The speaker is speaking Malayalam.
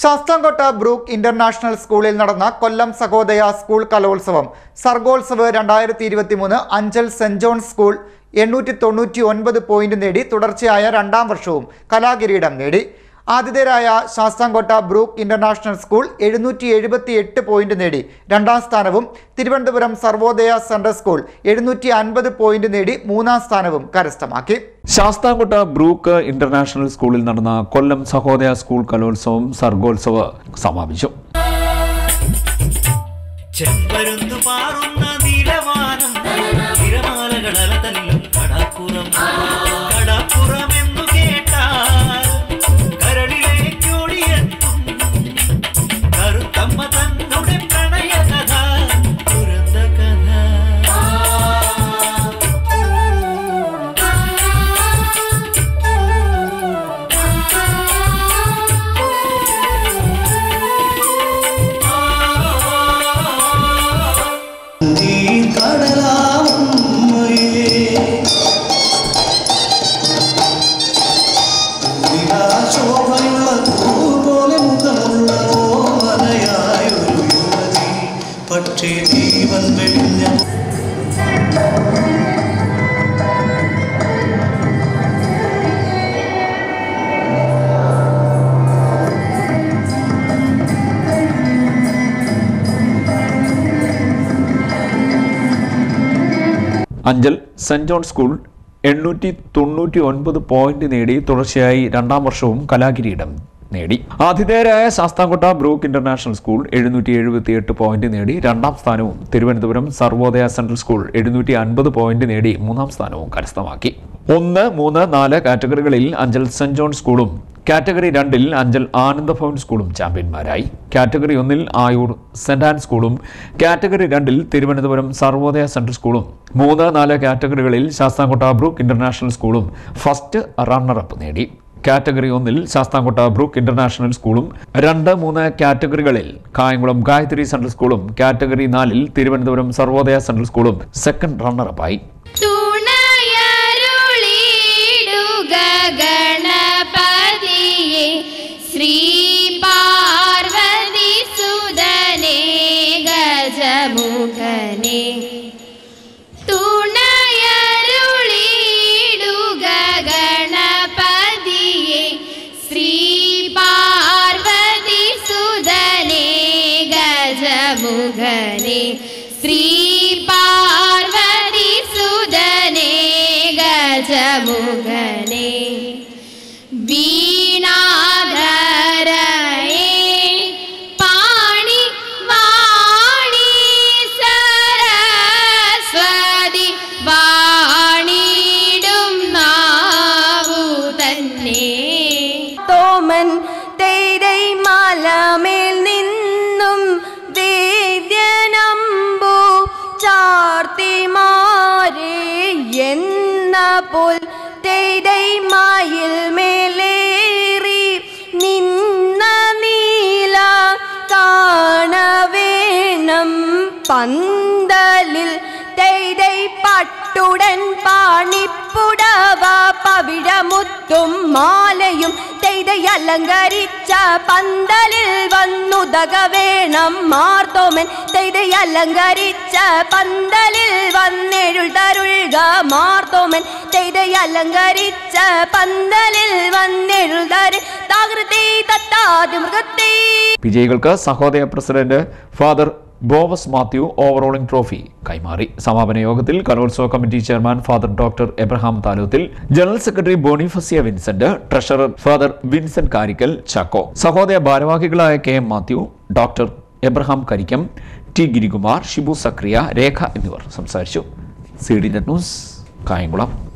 ശാസ്താംകോട്ട ബ്രൂക്ക് ഇന്റർനാഷണൽ സ്കൂളിൽ നടന്ന കൊല്ലം സഹോദയ സ്കൂൾ കലോത്സവം. സർഗോത്സവ് രണ്ടായിരത്തി ഇരുപത്തി മൂന്ന് അഞ്ചൽ സെന്റ് ജോൺസ് സ്കൂൾ എണ്ണൂറ്റി തൊണ്ണൂറ്റി ഒൻപത് പോയിന്റ് നേടി തുടർച്ചയായ രണ്ടാം വർഷവും കലാകിരീടം നേടി. ആതിഥേയരായ ശാസ്താംകോട്ട ബ്രൂക്ക് ഇന്റർനാഷണൽ സ്കൂൾ എഴുന്നൂറ്റി എഴുപത്തി എട്ട് പോയിന്റ് നേടി. രണ്ടാം സ്ഥാനവും തിരുവനന്തപുരം സർവോദയ സെൻട്രൽ സ്കൂൾ എഴുന്നൂറ്റി അൻപത് പോയിന്റ് നേടി മൂന്നാം സ്ഥാനവും കരസ്ഥമാക്കി. ശാസ്താംകോട്ട ബ്രൂക്ക് ഇന്റർനാഷണൽ സ്കൂളിൽ നടന്ന കൊല്ലം സഹോദയ സ്കൂൾ കലോത്സവം സർഗോത്സവ സമാപിച്ചു. പാറുന്ന നിലവാനം കടപ്പുറം അഞ്ചൽ സെന്റ് ജോൺ സ്കൂൾ എണ്ണൂറ്റി തൊണ്ണൂറ്റി ഒൻപത് പോയിന്റ് നേടി തുടർച്ചയായി രണ്ടാം വർഷവും കലാകിരീടം നേടി. ആതിഥേയരായ ശാസ്താംകോട്ട ബ്രൂക്ക് ഇന്റർനാഷണൽ സ്കൂൾ എഴുന്നൂറ്റി എഴുപത്തി എട്ട് പോയിന്റ് നേടി രണ്ടാം സ്ഥാനവും. തിരുവനന്തപുരം സർവോദയ സെൻട്രൽ സ്കൂൾ എഴുന്നൂറ്റി അൻപത് പോയിന്റ് നേടി മൂന്നാം സ്ഥാനവും കരസ്ഥമാക്കി. ഒന്ന് മൂന്ന് നാല് കാറ്റഗറികളിൽ അഞ്ചൽ സെന്റ് ജോൺ സ്കൂളും കാറ്റഗറി രണ്ടിൽ അഞ്ചൽ ആനന്ദ ആനന്ദഭവൻ സ്കൂളും ചാമ്പ്യന്മാരായി. കാറ്റഗറി ഒന്നിൽ ആയൂർ സെന്റ് ആൻഡ് സ്കൂളും. കാറ്റഗറി രണ്ടിൽ തിരുവനന്തപുരം സർവോദയ സെൻട്രൽ സ്കൂളും. മൂന്ന് നാല് കാറ്റഗറികളിൽ ശാസ്താംകോട്ട ബ്രൂക്ക് ഇന്റർനാഷണൽ സ്കൂളും ഫസ്റ്റ് റണ്ണറപ്പ് നേടി. കാറ്റഗറി ഒന്നിൽ ശാസ്താംകോട്ട ബ്രൂക്ക് ഇന്റർനാഷണൽ സ്കൂളും. രണ്ട് മൂന്ന് കാറ്റഗറികളിൽ കായംകുളം ഗായത്രി സെൻട്രൽ സ്കൂളും. കാറ്റഗറി നാലിൽ തിരുവനന്തപുരം സർവോദയ സെൻട്രൽ സ്കൂളും സെക്കൻഡ് റണ്ണറപ്പായി. തുണയരുളിയിടുക ഗജമുഖനെ വീണാധരയേ പന്തലിൽ തേരൈ പട്ടുടൻ പാണിപ്പുടവ. പവിഴമുത്തും മാലയും തെയ്തൈ അലങ്കരിച്ച പന്തലിൽ വന്നുതക വേണം മാർത്തോമൻ. തെയ്തൈ അലങ്കരിച്ച പന്തലിൽ വന്നെഴുൾ തരുൾക മാർത്തോമൻ. തെയ്തൈ അലങ്കരിച്ച പന്തലിൽ വന്നെഴുൾ തരു താകൃതി തത്താതി മൃഗത്തെ. വിജയികൾക്ക് സഹോദയ പ്രസിഡന്റ് ഫാദർ ബോവസ് മാത്യു ഓവറോളിംഗ് ട്രോഫി കൈമാറി. സമാപന യോഗത്തിൽ കലോത്സവ committee chairman father doctor Abraham താലൂത്തിൽ general secretary Bonifacia Vincent treasurer father Vincent Karikkal Chacko. Sahodaya ഭാരവാഹികളായ K M Mathew doctor Abraham Karikkam T Girikumar Shibu Zachariah Rekha എന്നിവർ സംസാരിച്ചു. C D news Kayamkulam.